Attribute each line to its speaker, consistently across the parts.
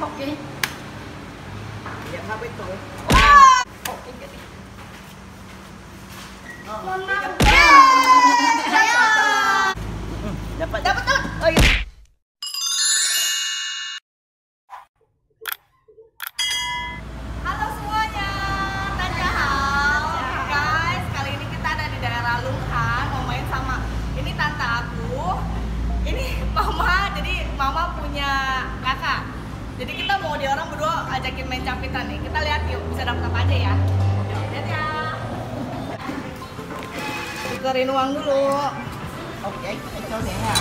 Speaker 1: Okey. Yang apa
Speaker 2: itu? Okey, jadi. Mama.
Speaker 1: Dapat.
Speaker 2: Dapat. Dapat. Oh, ya. Main campitan nih Kita lihat yuk, bisa dapat apa aja ya Lihat ya Tukerin uang dulu
Speaker 1: Ok, anh cho thế hả?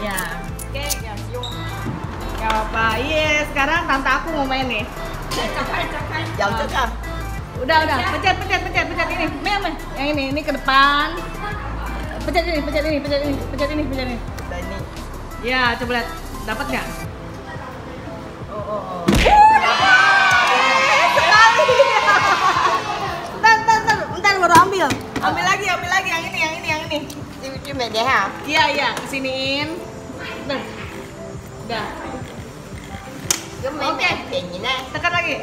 Speaker 2: Ya, oke, ya, yuk. Gak apa-apa. Iya, sekarang tante aku mau main nih.
Speaker 1: Trước à?
Speaker 2: Udah, udah. Pencet, pencet, pencet, pencet ini. Mel, Mel. Yang ini, ini ke depan. Pencet ini, pencet ini, pencet ini, pencet ini, pencet ini.
Speaker 1: Đây nih.
Speaker 2: Ya, coba lihat. Dapat nggak?
Speaker 1: Oh, oh, oh.
Speaker 2: Sekali. Bentar, bentar, bentar. Bentar, baru ambil. Ambil lagi, ambil lagi. Yang ini, yang ini, yang ini.
Speaker 1: Mẹ đẻ hả?
Speaker 2: Iya, iya. Kesiniin. Bentar. Udah.
Speaker 1: Cứ mấy
Speaker 2: Ok.
Speaker 1: mẹ tiền gì nè.
Speaker 2: Tekan lagi.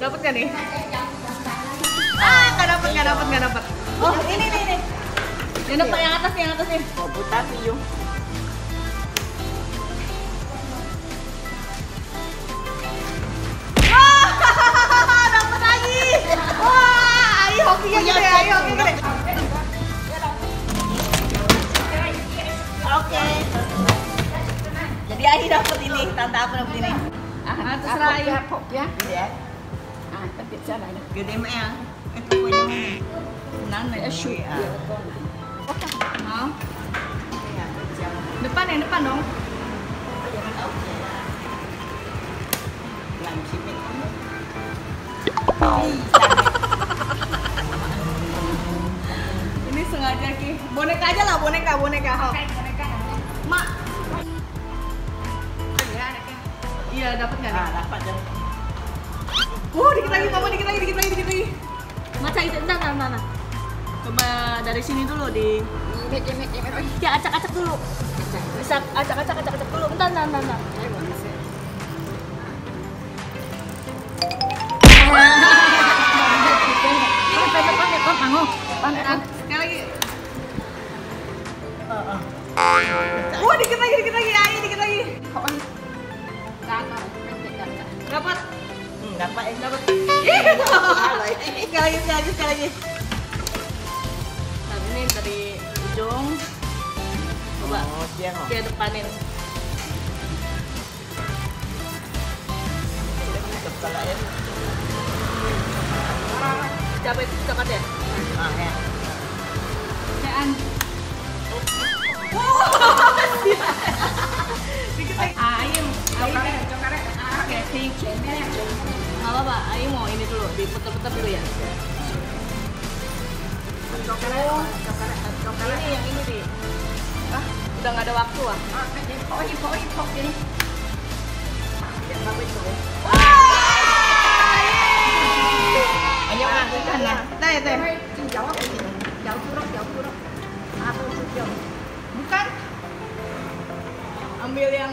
Speaker 2: Dapat nggak nih? Ah, nggak dapat, nggak dapat, nggak dapat. Oh, ini nih, nih. Yang depan, yang atas, nih, yang atas nih.
Speaker 1: Một bút tát đi
Speaker 2: Oke. Jadi Ahi dapat ini, tante aku ini. Ah, terserah
Speaker 1: pop ya.
Speaker 2: Tapi jalan.
Speaker 1: Gede mah ya. Itu punya.
Speaker 2: Depan ya, depan dong. belajar ki. Boneka aja lah boneka boneka hal mak. Iya, iya dapat nggak
Speaker 1: dapat ya.
Speaker 2: Uh dikit lagi mama dikit lagi dikit lagi dikit lagi. Maca itu entar mana, mana? coba dari sini dulu di. Ya acak-acak dulu. Bisa acak-acak acak-acak dulu. Entar entar
Speaker 1: entar Hãy
Speaker 2: Wah, dikit lagi, dikit lagi, ayo dikit lagi. Kapan? Dapat.
Speaker 1: Hmm, dapat, eh,
Speaker 2: dapat. Sekali lagi, sekali lagi, sekali lagi. Nah, ini dari ujung. Coba.
Speaker 1: Oh, dia
Speaker 2: Dia depanin. Kepalanya. Capek, capek ya?
Speaker 1: Ah, ya.
Speaker 2: Cean. nggak apa-apa Ayu mau ini dulu diputer-puter dulu ya Coklat, coklat, eh, coklat. Ini yang ini deh. Ah, udah nggak ada waktu ah. Ah,
Speaker 1: ini, ini, ini. Yang bagus tuh.
Speaker 2: Wah! Ayo
Speaker 1: Jauh, jauh. Aku jauh.
Speaker 2: Bukan. Ambil yang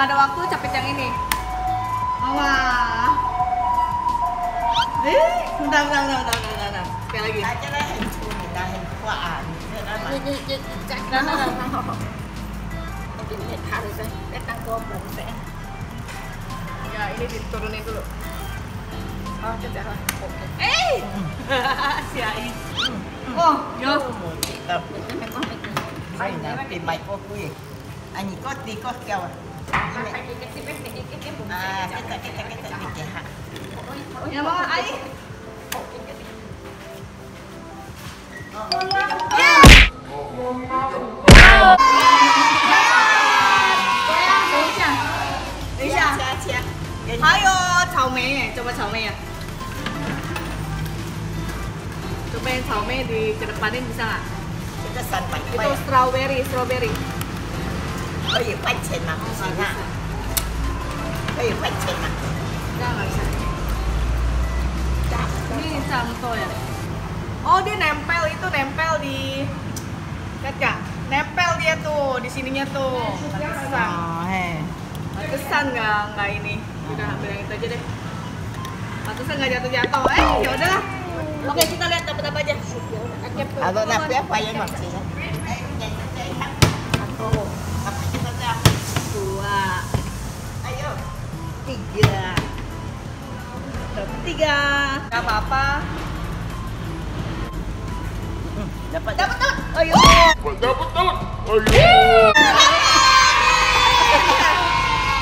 Speaker 2: nggak ada waktu capit yang ini. Wah eh bentar bentar bentar bentar bentar, sekali lagi.
Speaker 1: Aja lah ini harusnya
Speaker 2: eh. kita eh. ya ini diturunin dulu. Oh, eh! Oh, yo. Tapi memang itu. Saya Coba yang di bisa nggak?
Speaker 1: Kita santai.
Speaker 2: Itu strawberry, strawberry.
Speaker 1: Oh iya pai chen mah.
Speaker 2: nggak
Speaker 1: Sina.
Speaker 2: bisa
Speaker 1: Oh iya pai chen mah.
Speaker 2: nggak nggak bisa ini samto ya oh dia nempel itu nempel di lihat nggak nempel dia tuh di sininya tuh. Pantesan
Speaker 1: Oh
Speaker 2: pantesan nggak nggak ini? Udah ambil yang itu aja deh. Pantesan nggak jatuh jatuh eh ya udahlah. Oke kita lihat dapat apa aja.
Speaker 1: Ado na pia pa yan ma'am sina. Oh, apa kita dah?
Speaker 2: dua
Speaker 1: Ayo.
Speaker 2: Tiga dapat tiga nggak apa-apa
Speaker 1: Hmm, dapat
Speaker 2: dapat dapat ayo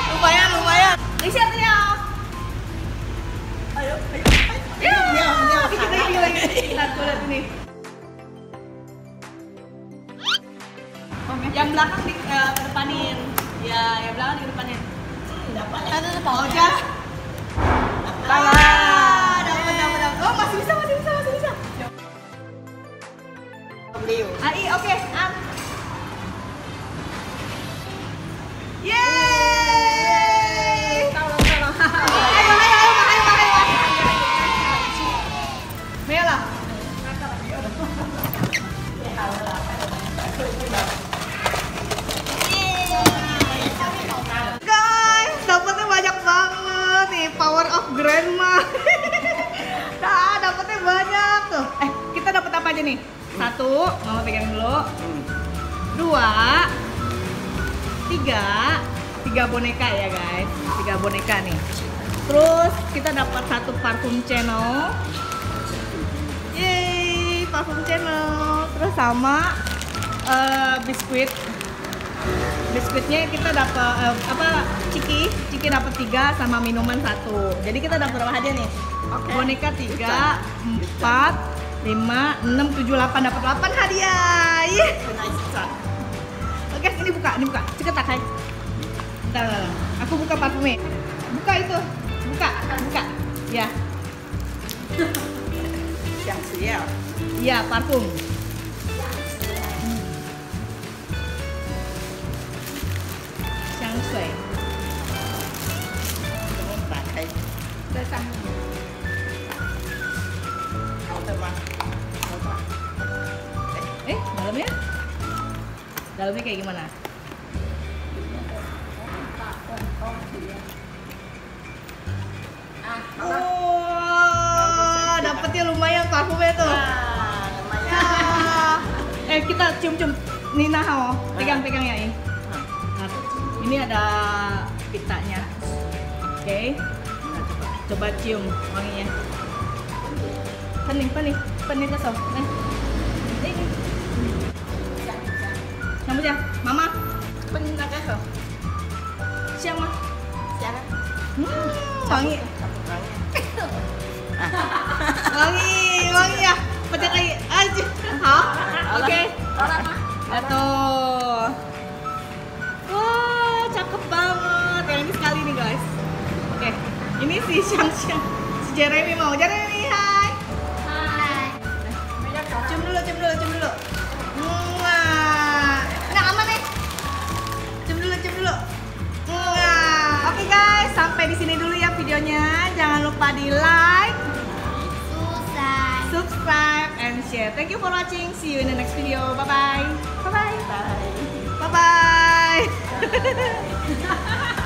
Speaker 2: lumayan lumayan lihat ya
Speaker 1: Ayo, ayo.
Speaker 2: Ya, dikit lagi
Speaker 1: harap.
Speaker 2: lagi. Lihat, tuh, lihat ini. Yang belakang di eh, kedepanin. Ya, yang belakang di kedepanin.
Speaker 1: Dapat.
Speaker 2: Oh. Kalah. Dapat, dapat, dapat. Masih bisa, masih bisa, masih bisa.
Speaker 1: Beliau.
Speaker 2: Ai, oke, Am. Yeay! Aja nih? Satu, mama pegang dulu. Dua, tiga, tiga boneka ya guys, tiga boneka nih. Terus kita dapat satu parfum channel. Yeay, parfum channel. Terus sama eh, biskuit. Biskuitnya kita dapat eh, apa? Ciki, ciki dapat tiga sama minuman satu. Jadi kita dapat berapa hadiah nih?
Speaker 1: Oke.
Speaker 2: Boneka tiga, empat, lima, enam, tujuh, delapan dapat delapan hadiah. Yeay.
Speaker 1: Kena isa.
Speaker 2: Oke, ini buka, ini buka. Ceketak, hai. Bentar, bentar, bentar. Aku buka parfumnya. Buka itu. Buka, buka. Ya.
Speaker 1: Siang siang.
Speaker 2: Iya, parfum. Dalamnya? Dalamnya kayak gimana? Oh, dapetnya lumayan parfumnya tuh.
Speaker 1: Lumayan.
Speaker 2: Ya. Eh, kita cium-cium. Nina Hao, pegang-pegang ya ini. Nah, ini ada pitanya. Oke. Coba cium wanginya. Pening, pening, pening kesel. Nih. Wangi,
Speaker 1: Wangi.
Speaker 2: wangi, ya. Pecah kayak aja. Hah? Oke. Atau. Wah, cakep banget. Yang ini sekali nih guys. Oke, ini si Siang Siang. Si Jeremy mau. Jeremy, share. Thank you for watching. See you in the next video. Bye-bye. Bye-bye. Bye-bye. Bye-bye.